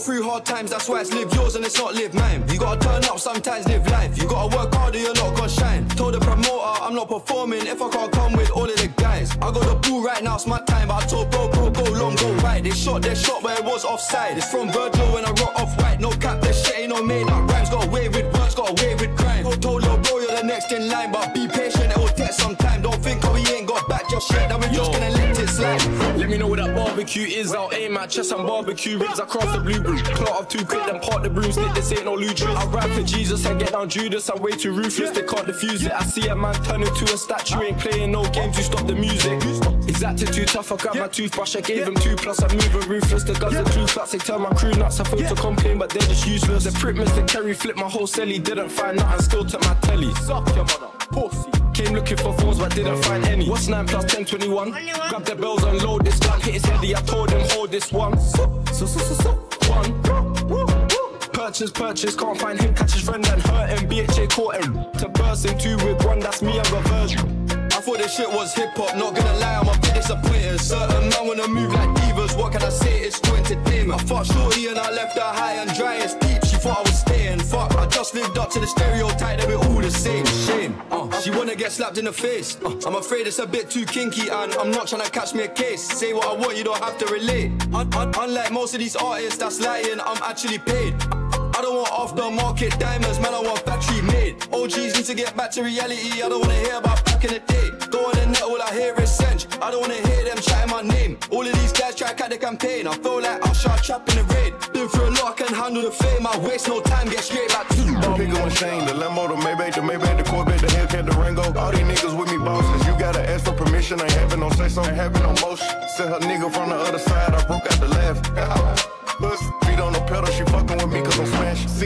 through hard times, that's why it's live yours and it's not live mine. You gotta turn up sometimes, live life. You gotta work harder, you're not gonna shine. Told the promoter I'm not performing if I can't come with all of the guys. I got the ball right now, it's my time. But I told bro, bro, go long, go right. They shot their shot where it was offside. It's from Virgil when I rock off white. No cap, this shit ain't no made up rhymes. Got away with words, got away with crime. Told your bro you're the next in line, but be patient, it will take some time. Don't think oh he ain't got back your shit, that we're just gonna let me know what that barbecue is. I'll aim at chest and barbecue ribs across the blue brew. Clot off too quick, then part the broom. Stick this ain't no ludicrous. I rap for Jesus and get down Judas. I'm way too ruthless, they can't defuse it. I see a man turn into a statue, ain't playing no games You stop the music. Exacted too tough, I grab my toothbrush, I gave him two plus. I'm moving ruthless. The guns are too flats, they turn my crew nuts. I feel to complain, but they're just useless. The prick Mr. Kerry flipped my whole celly, didn't find nothing, still took my telly. Suck your mother, pussy. Came looking for phones but didn't find any. What's 9 plus 10, 21? Grab the bells, unload this gun, hit his heady. I told him, hold this one. So, so, so, so, so. One. Purchase, purchase, can't find him, catch his friend and hurt him. BHA caught him. To burst in two with one, that's me, I'm reversion. I thought this shit was hip hop, not gonna lie, I'm a bit disappointed. Certain man wanna move like divas, what can I say? It's to entertainment. I fucked shorty and I left her high and dry as deep. She thought I was just lived up to the stereotype that we're all the same. Shame. Uh, she wanna get slapped in the face. Uh, I'm afraid it's a bit too kinky and I'm not trying to catch me a case. Say what I want, you don't have to relate. Un- un- unlike most of these artists that's lying, I'm actually paid. I don't want aftermarket diamonds, man, I want factory made. OGs need to get back to reality, I don't wanna hear about back in the day. Go on the net, all I hear is sense. I don't wanna hear them chatting my name. All of these guys try to cut the campaign. I feel like I'll shot trap in the raid. Been through a lot, I can handle the fame. I waste no time, get straight back to The Pico and Shane, the Lambo, the Maybach, the Maybach, the Corvette, the Hellcat, the Rango. All these niggas with me bosses. You gotta ask for permission, ain't having no say so, ain't having no motion. Said her nigga from the other side, I broke out the laugh. Puss,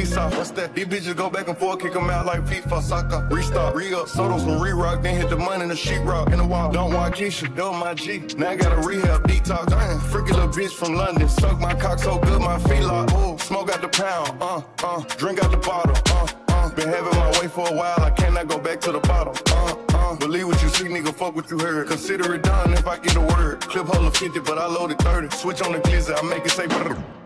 Seesaw, what's that? These bitches go back and forth, kick 'em out like FIFA, soccer. Restart, re up, soda some re rock, then hit the money in the sheet rock. In the wall, don't want Keisha, don't my G. Now I got a rehab detox. Damn, freaky little bitch from London. Suck my cock so good, my feet lock. Smoke out the pound, uh, uh, drink out the bottle, uh, uh. Been having my way for a while, I cannot go back to the bottom, uh, uh. Believe what you see, nigga, fuck what you heard. Consider it done if I get a word. Clip hold of 50, but I loaded 30. Switch on the glizzy, I make it say brrr.